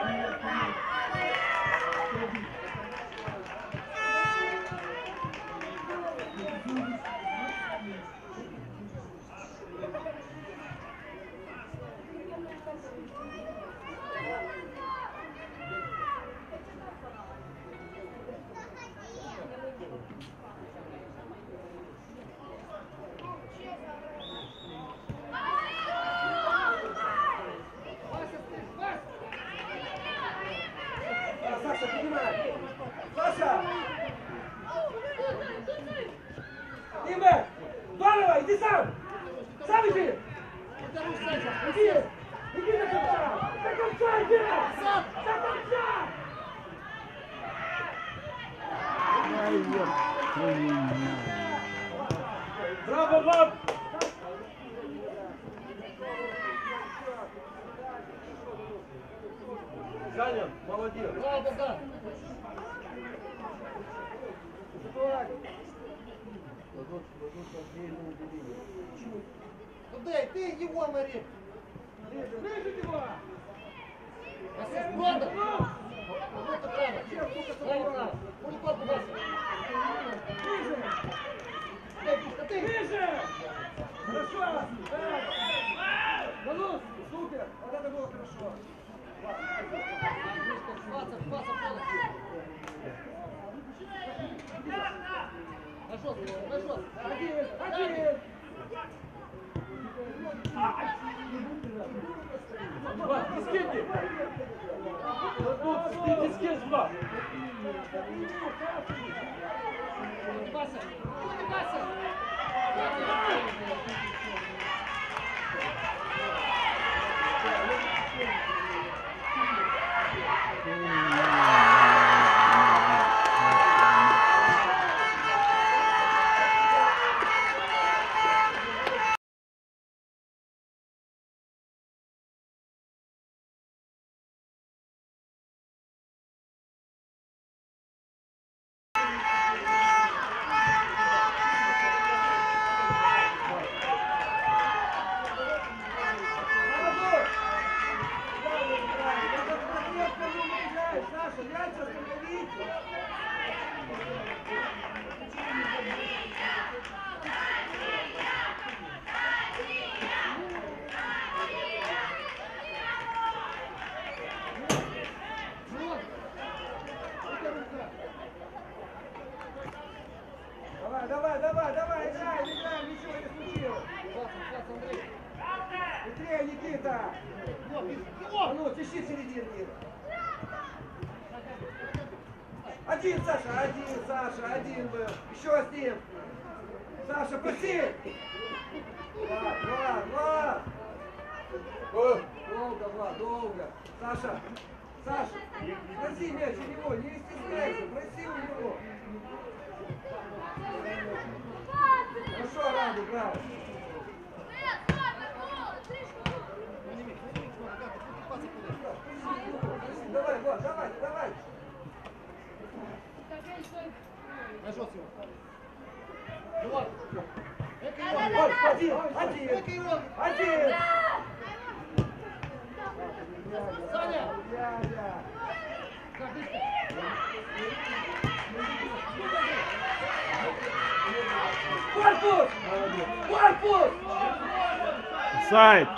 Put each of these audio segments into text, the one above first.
Саша, side.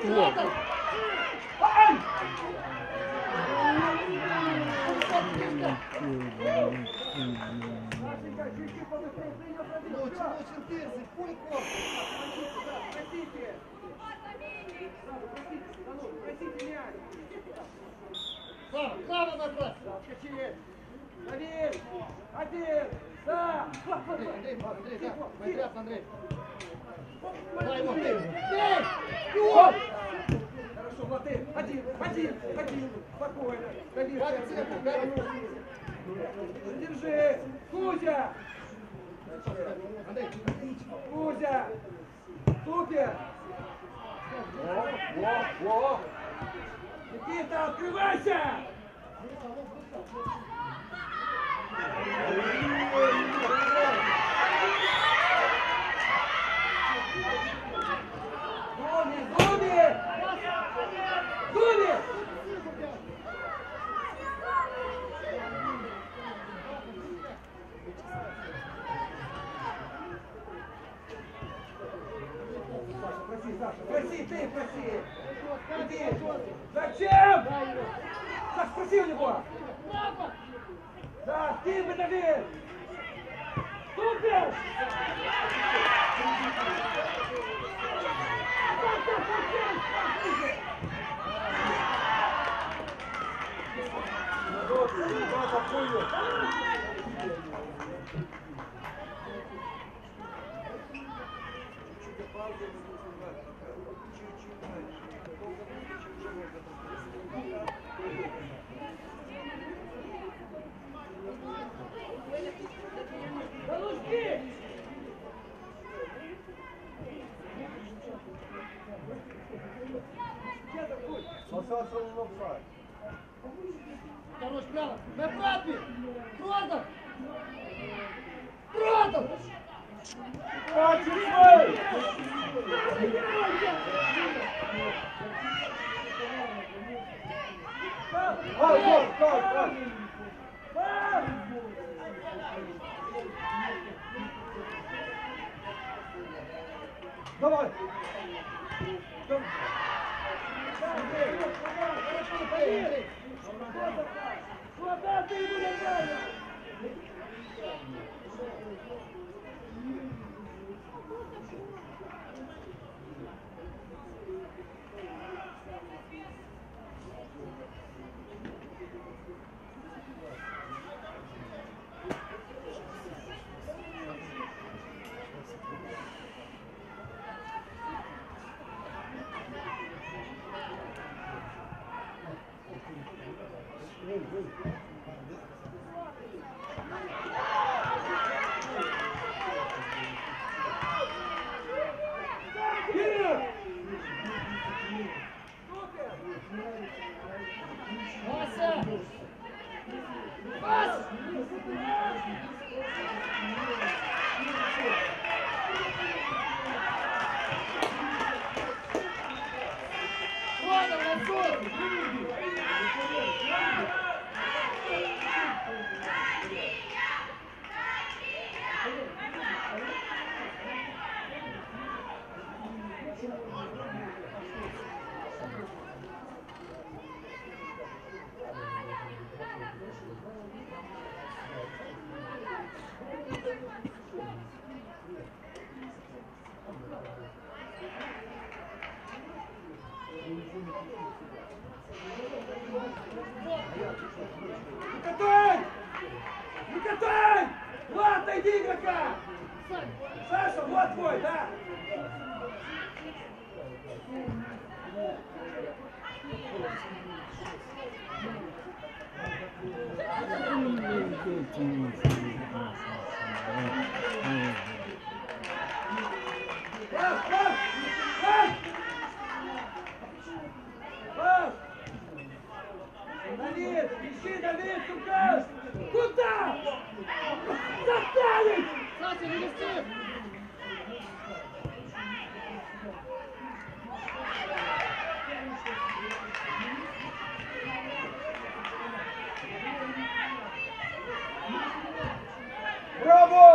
ствол. Клава, Клава на глаз! Качели! Один! Один! Да! Андрей, Андрей, Андрей, Андрей, Андрей! Хорошо, Латырь, один, один, один, спокойно. Держи, Кузя! Кузя! Супер! Во, во, во! Никита, открывайся! Ой, ой, ой, ой. Спроси у него. Да, скинь быстрее. Супер! Народ, ребята, хуйня! Давай! Куда ты, блядь, Look at that. Bravo!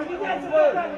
Obrigado,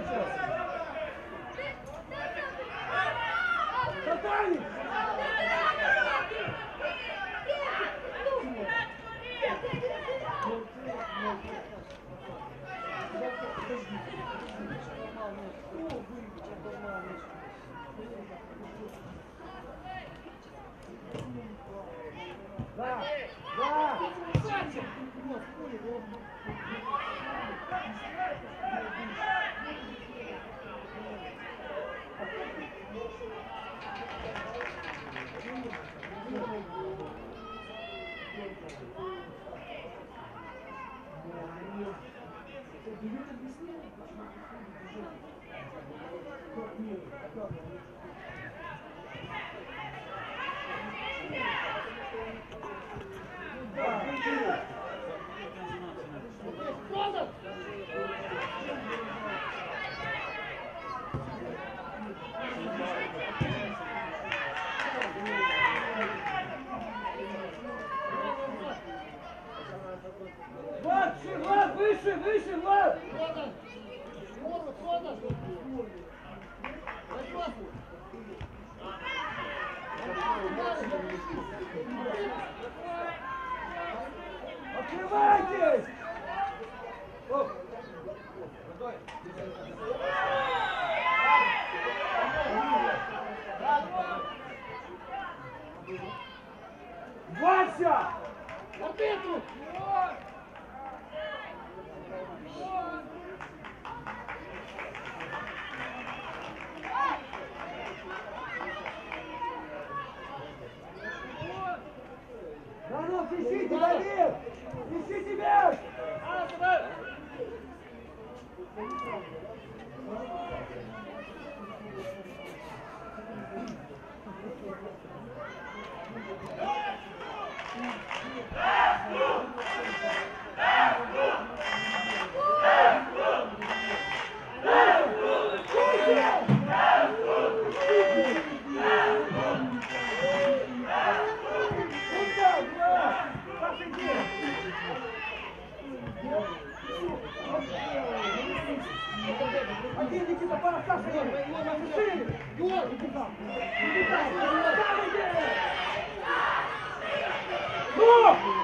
Юр! Никита!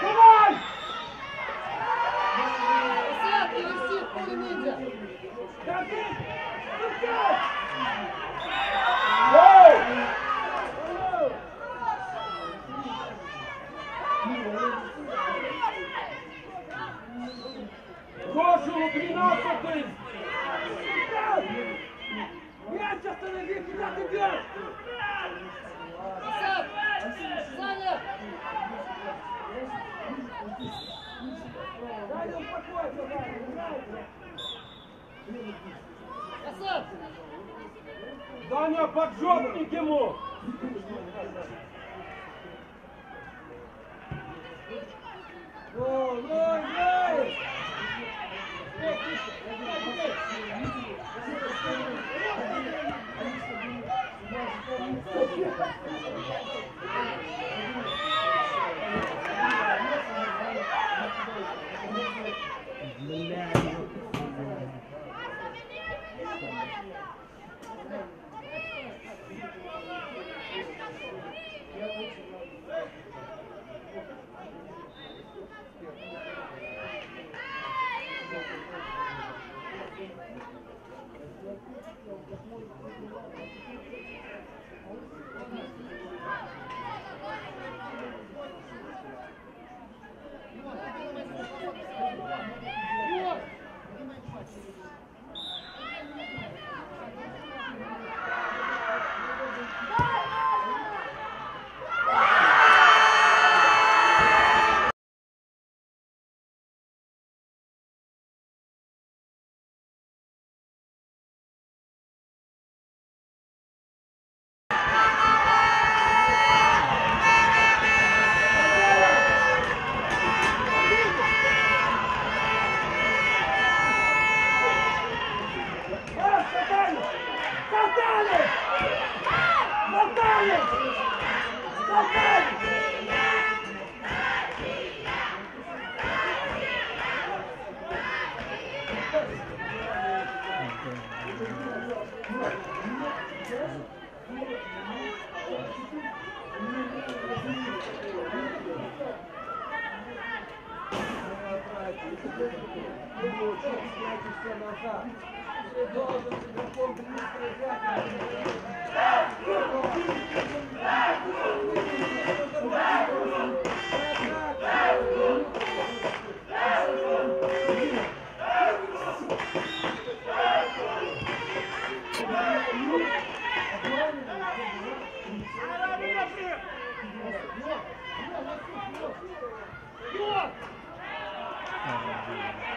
Давай! Посад, Спрячешься назад. Ты должен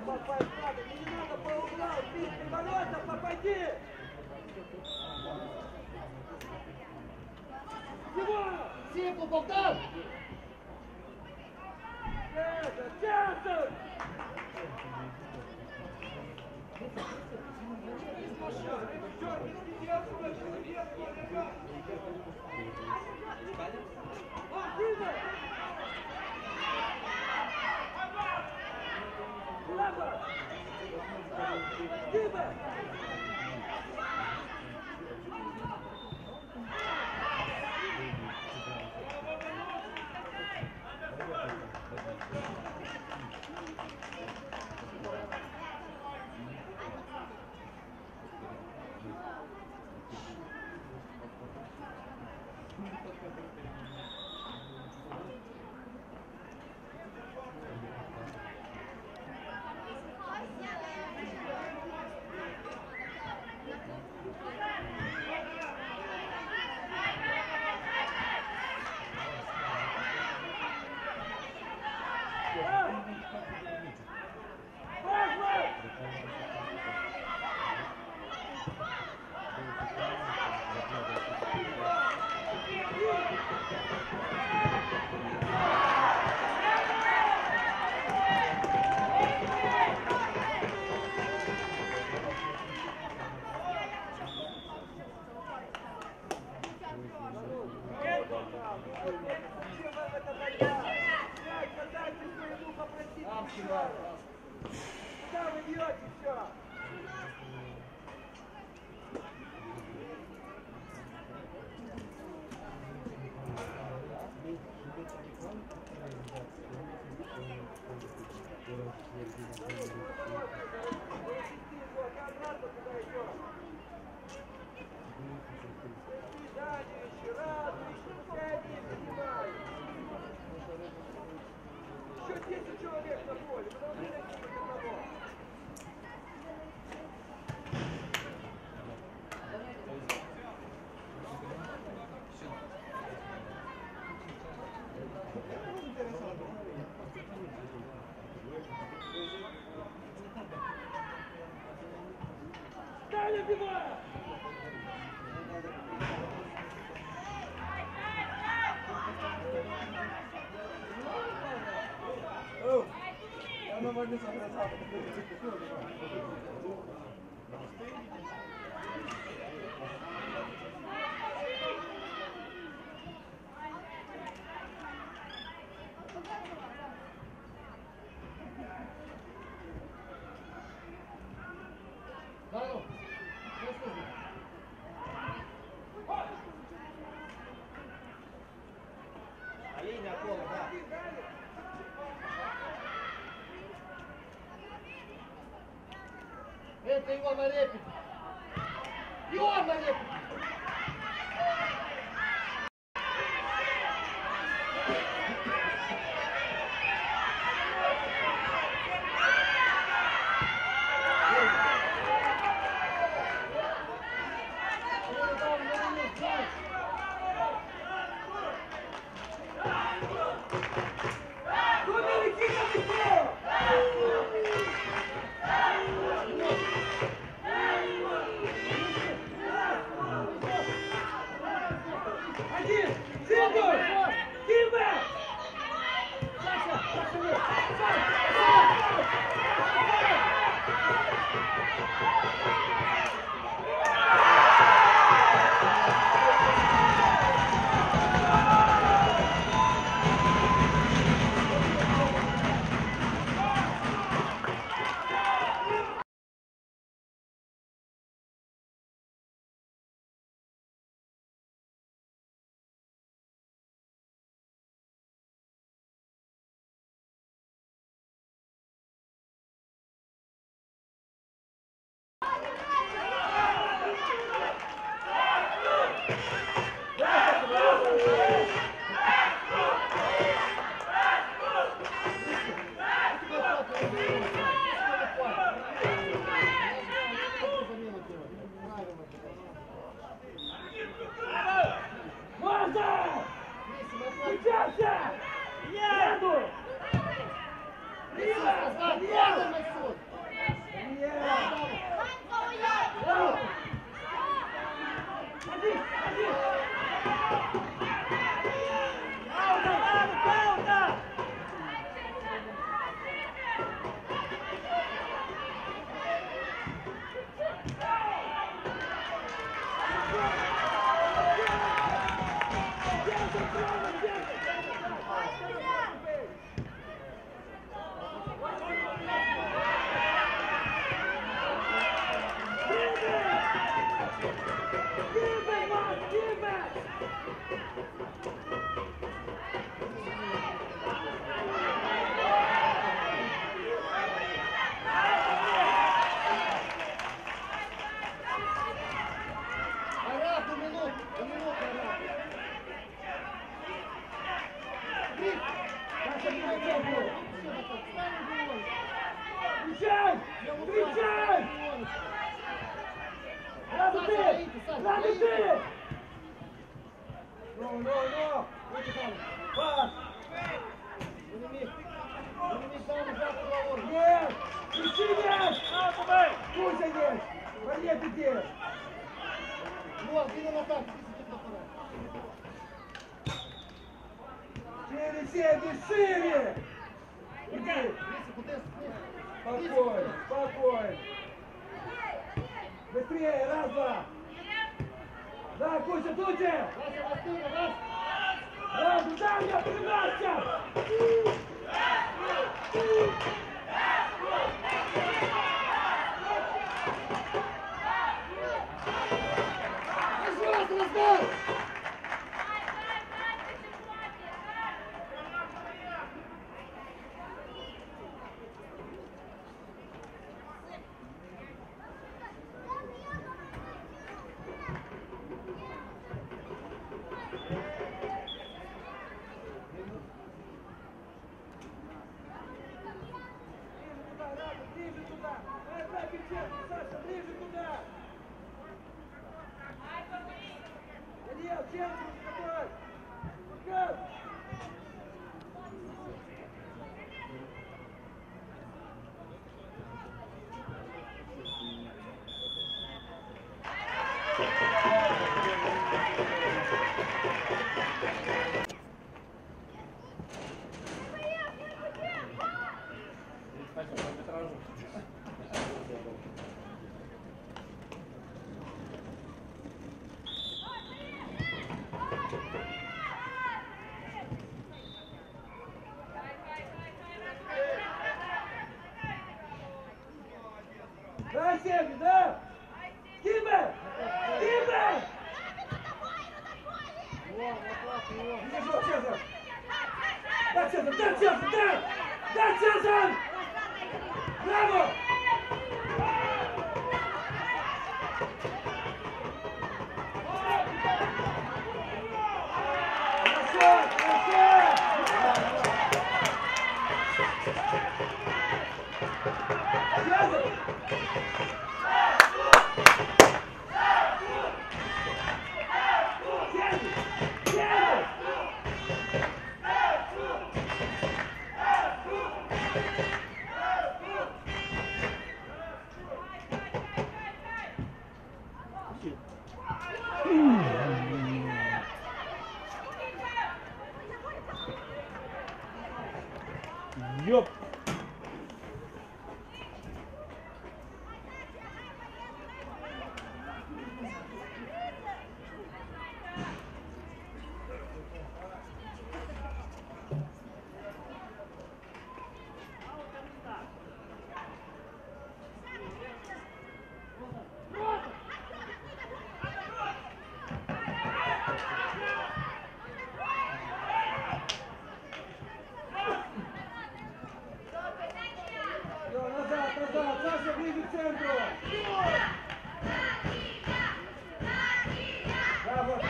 попасть надо, не надо по углу Слава, ты в ворота попади! Его! Симку, Богдан! Центр! Центр! Куда Thank you, boy. Это Иван Репин. Иван Саша, ближе туда! Даниил, чем? Наташа, ближе к центру! Да, вот,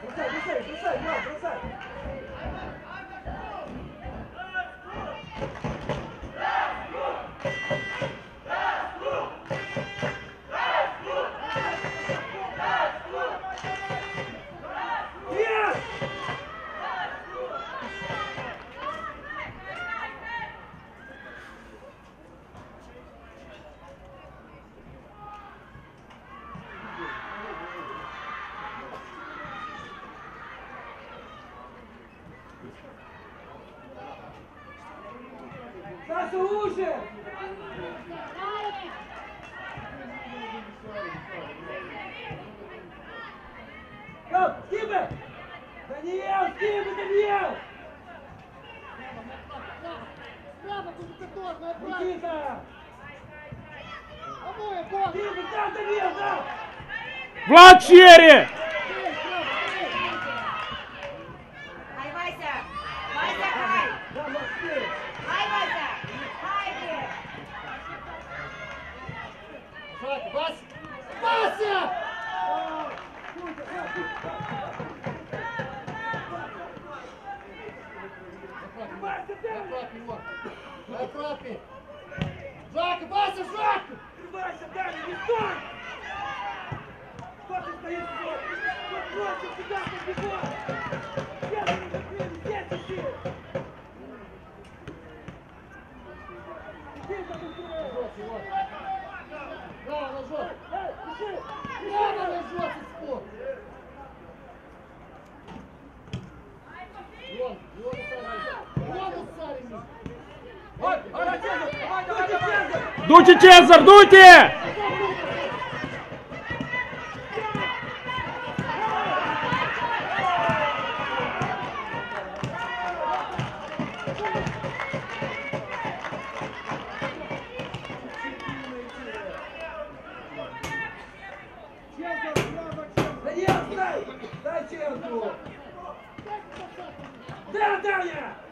бросай, бросай, бросай, бросай! Vlad Thierry! Дуйте, Зардуйте! Да, да, я!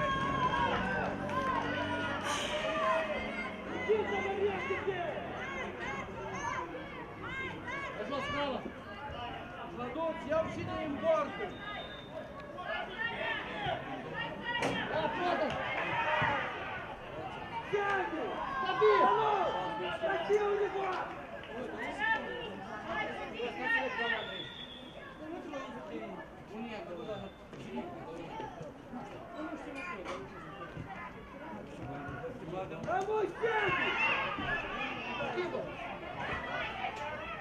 У меня было.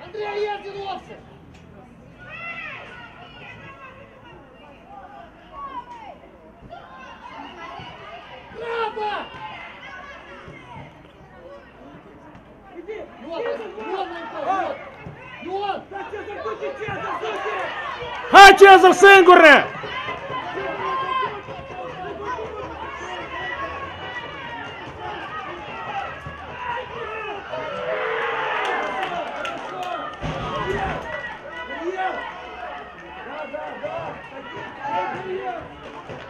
Андрей, я вернулся! Право! Иди! Вот, вот, вот, вот! Хачи за Сенгуре! Maria!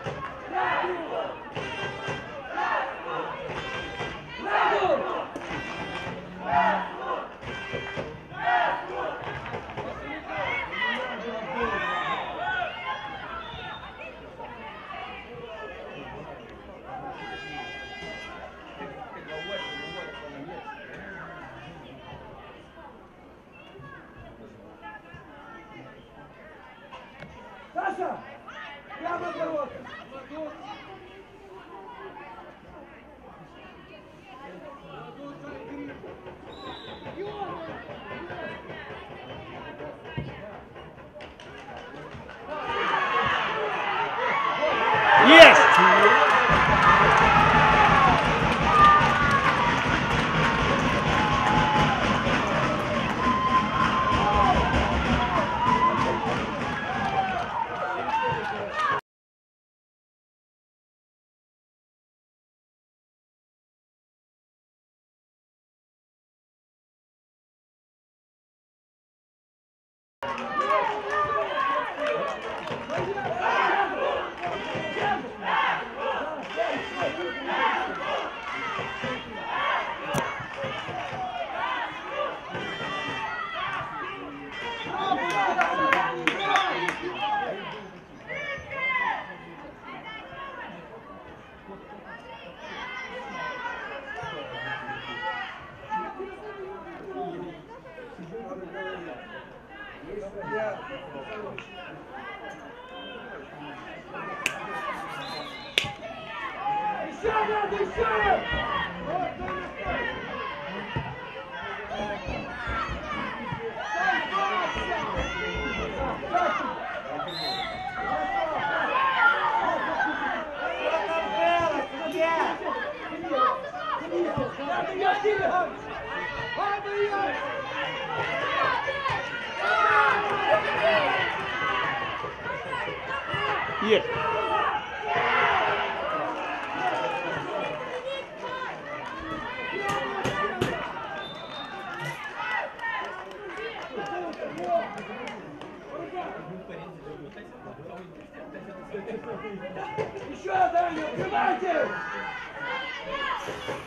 Еще, Даня, открывайте!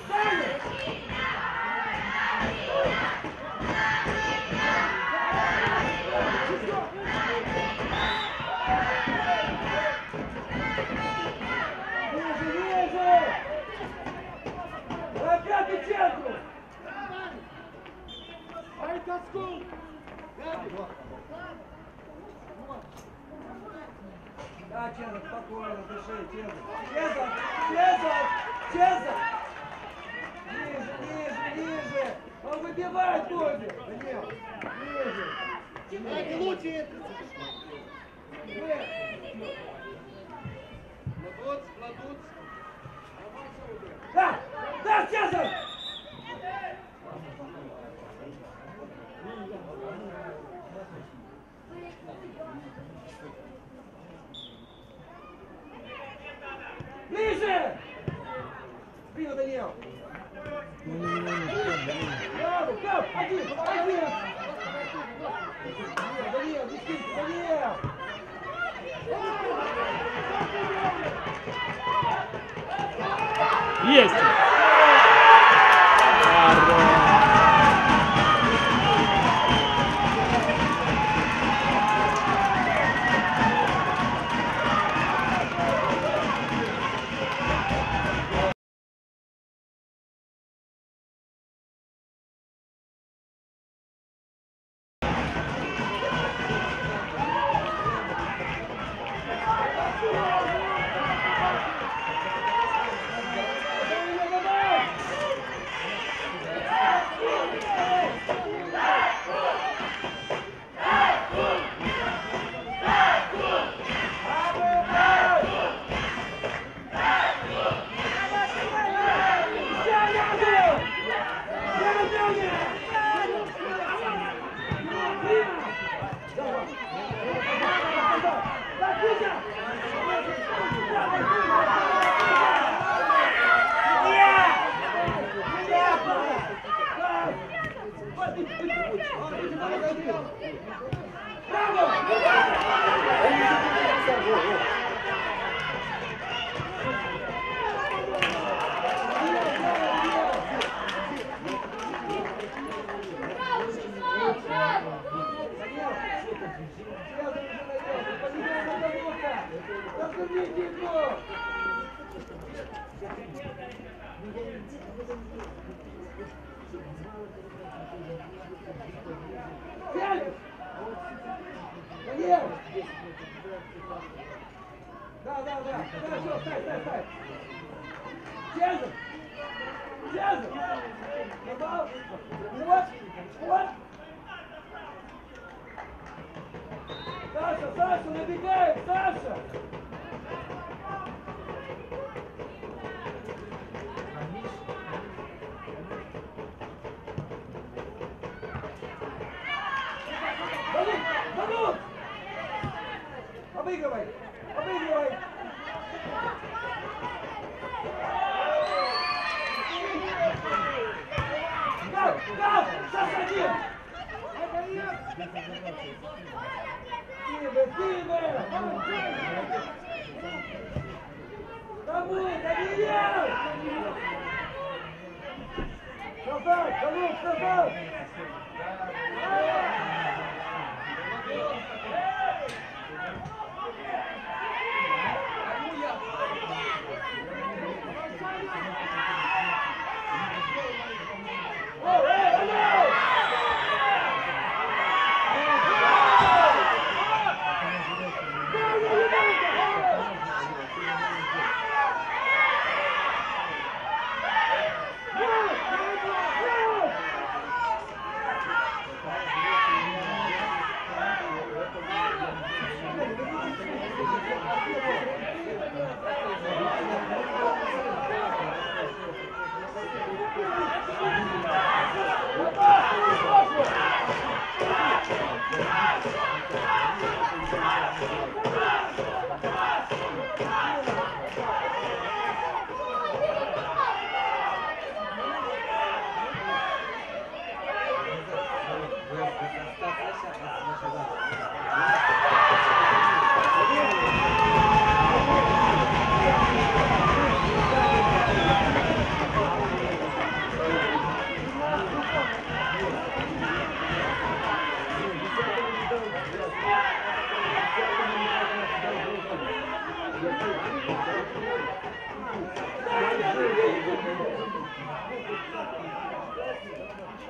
Даня! Да, Чезар, спокойно, дыши, Чезар. Чезар, Чезар, Чезар! Ниже, ниже, ниже! Он выбивает будет! Данил, ниже! Давайте лучше. Кладут, кладут. Да! Да, Чезар! Ближе! Спину, Данил! Браво! Кап! Один! Один! Данил, действительно, Данил! Есть.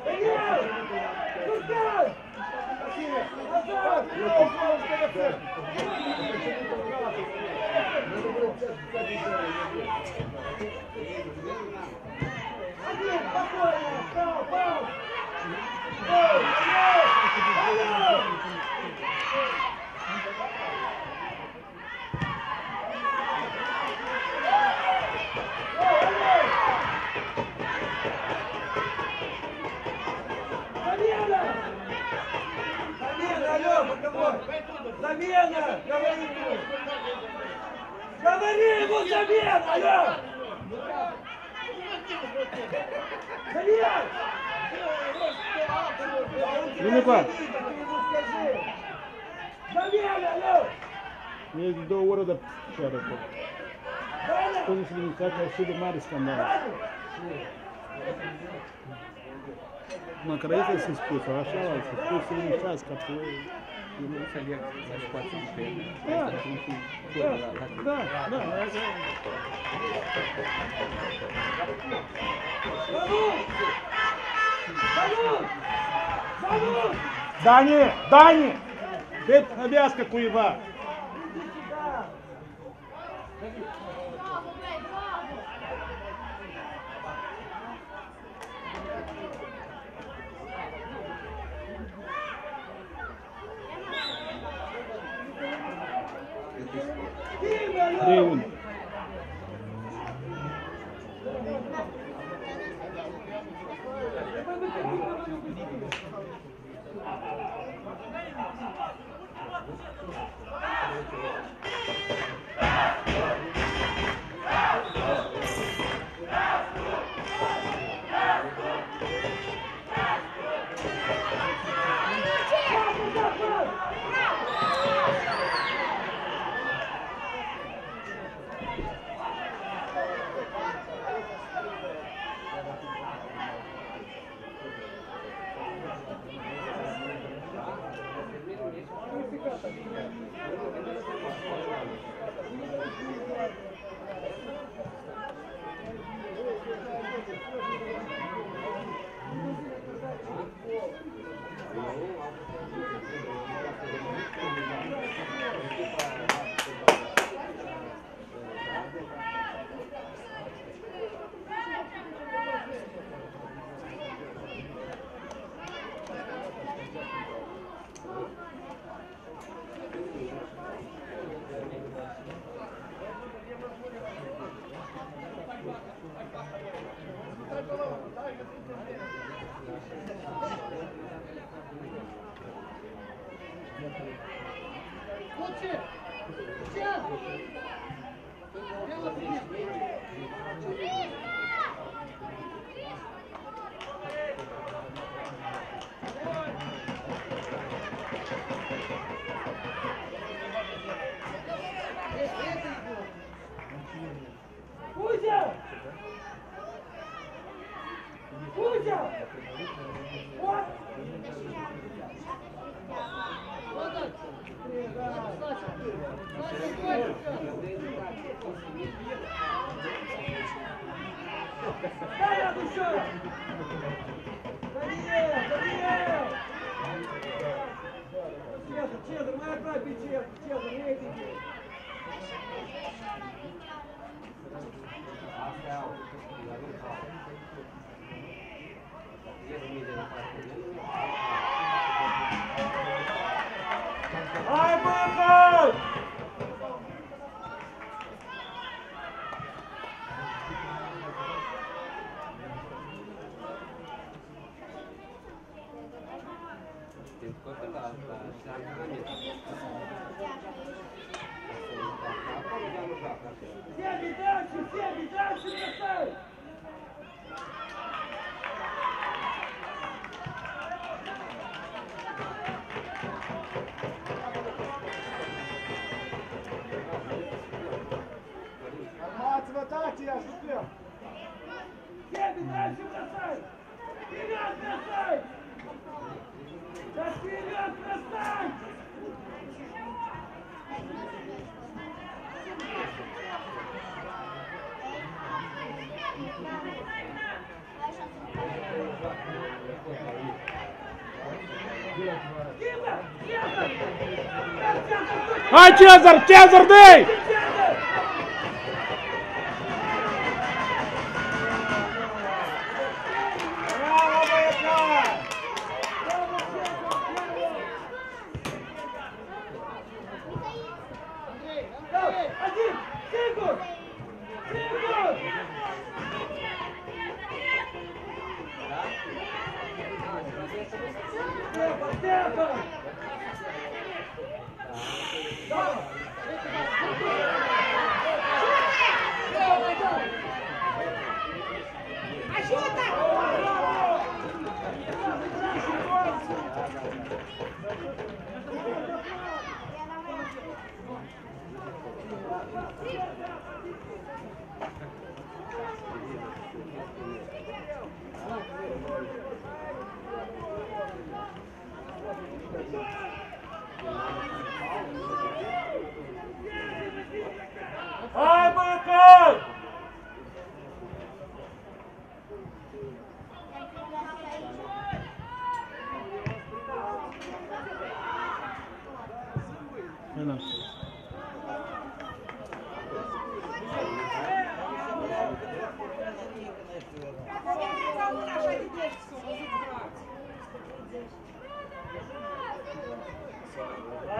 Go! Go! Go! Замена! Говори ему! Говори ему замена! Алло! Замена! Минута! Замена! Алло! Не до города шарик. Помнишь, не так, а всюду Марис там дала. Макарейка с испуха, а шалайся, пусть не час, как ты. Дани, Дани! Ты обвязка куева! Thank you. 3-1. Всеми дальше, всеми дальше бросай! Ачезар, Чезар, дей!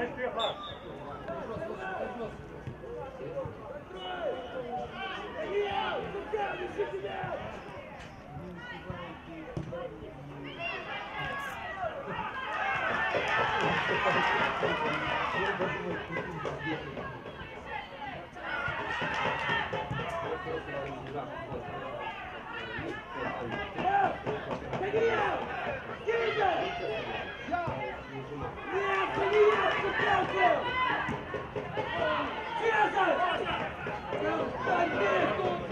Take it out! Thank you.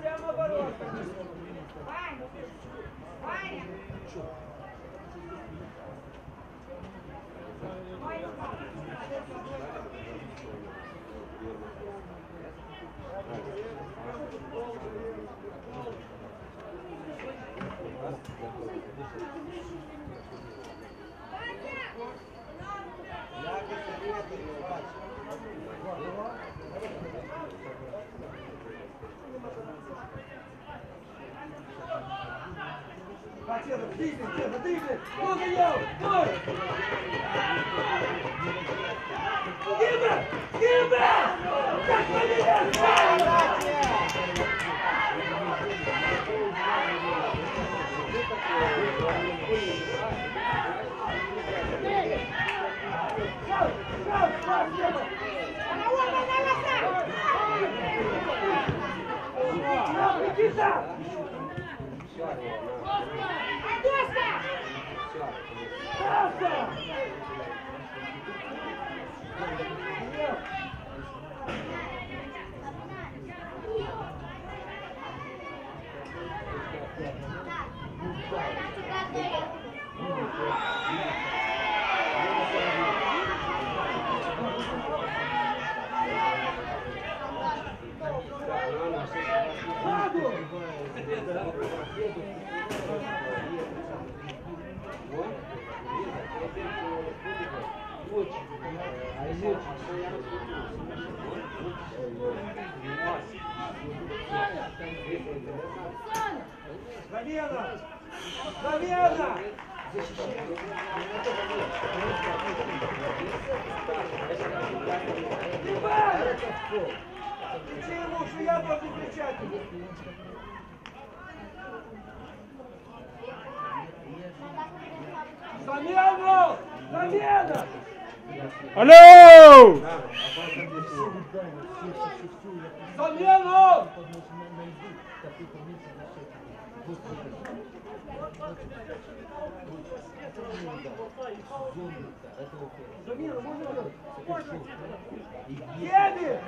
Прямо в ворота. Ваня! Ваня! Двигай! Ну, заел! Ну! Гимна! Гимна! Как победят! Никита! Андоска! Passa! Замена! Замена! Ебать! Кричи ему, что я должен кричать! Замену! Замена! Алло! Замену! Замена, можно делать? Еби!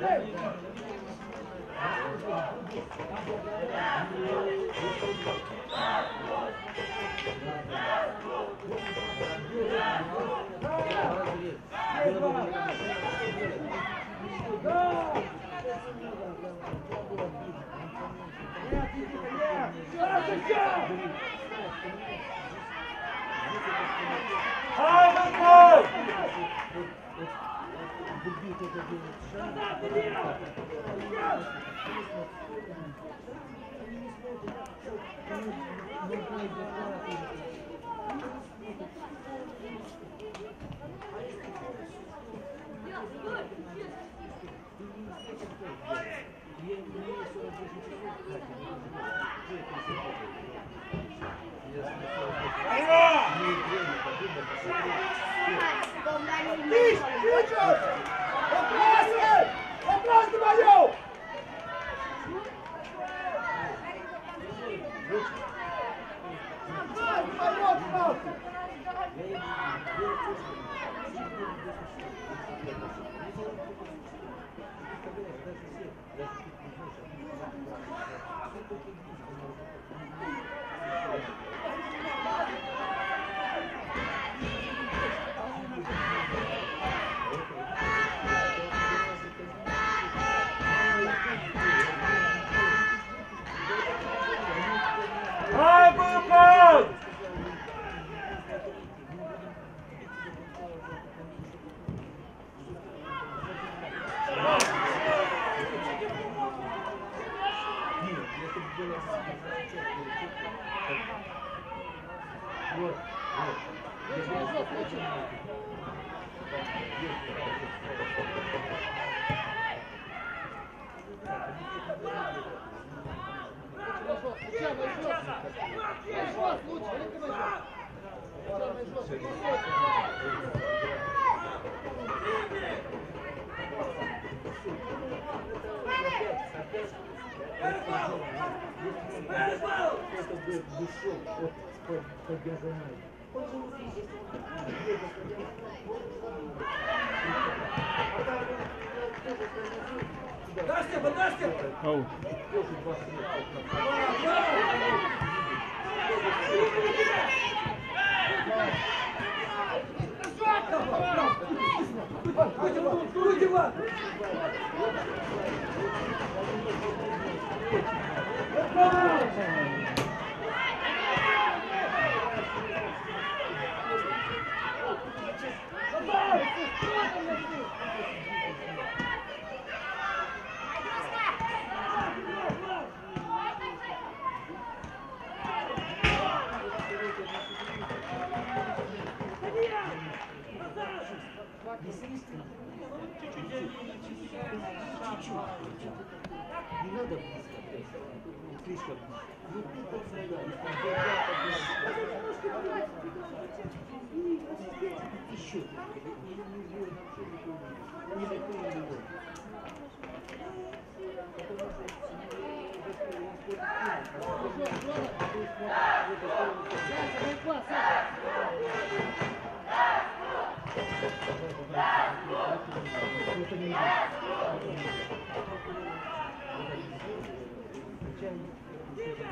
Дэйв, Дэйв! doesn't Не надо близко, ну, слишком. Ну, ты так Еще не такой не Thank you.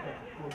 Ой,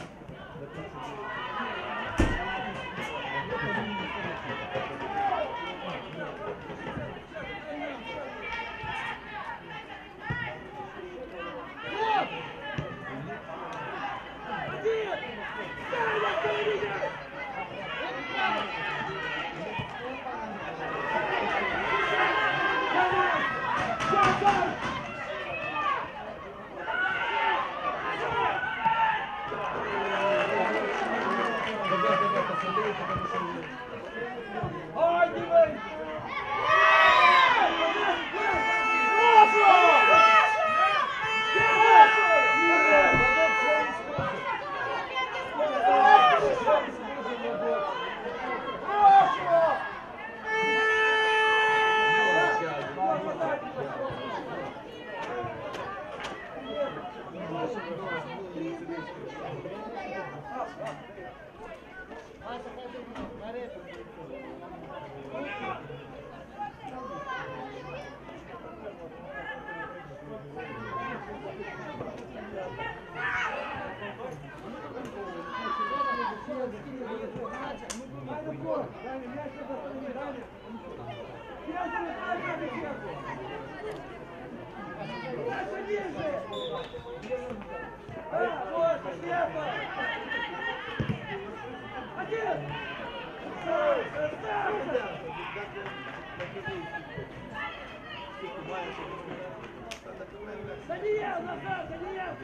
Даниил, назад, Даниил,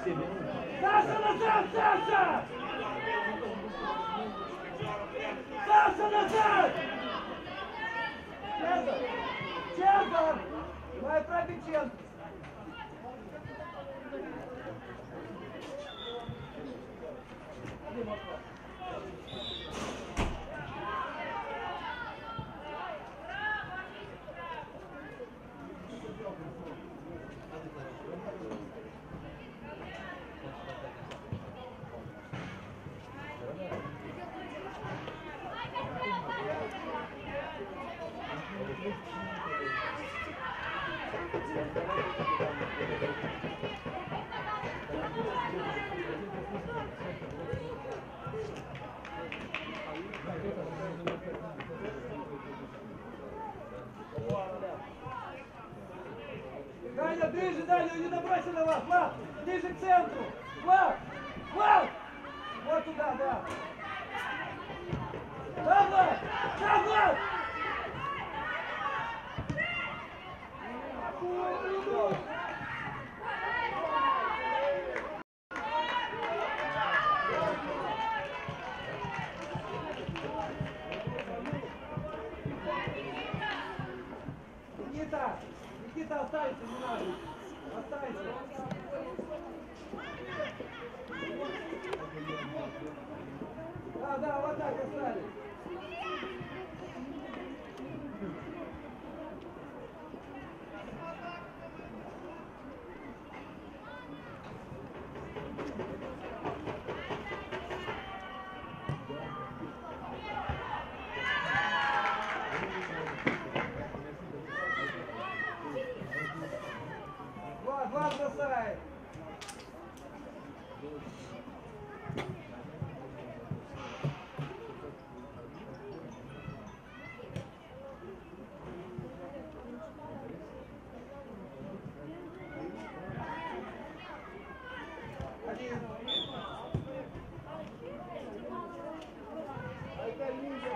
Все минуты. Саша, назад, Саша! Саша, назад! Чезар! Чезар! Май Пробиченко! Даня,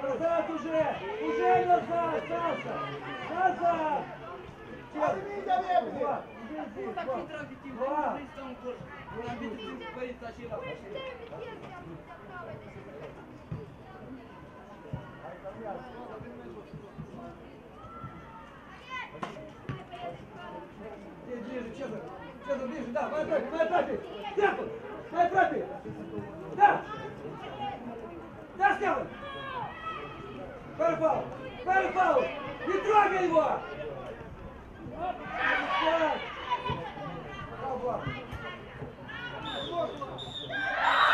Назад уже! Уже назад, Саша! Назад! Armida, Bebe! Влад, иди здесь, Влад. Влад. Здесь ближе, Чезар. Чезар, ближе, да, моя профи, моя профи. Степан, Vai, Pepe! Dá! Dá, Stella! Para o Paulo! Para o Paulo! E troca ele, boa! Vamos boa! Vamos boa!